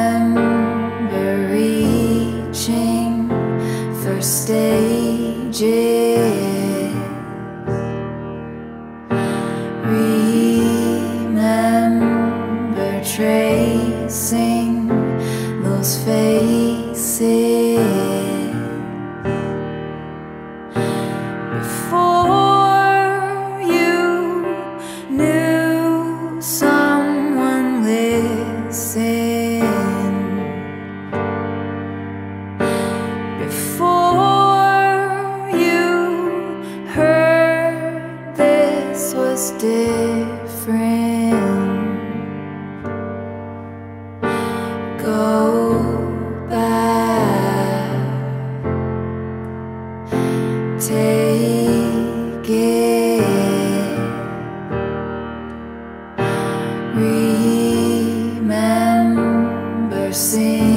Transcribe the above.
Remember reaching first stages. Remember tracing. take it. Remember, sing.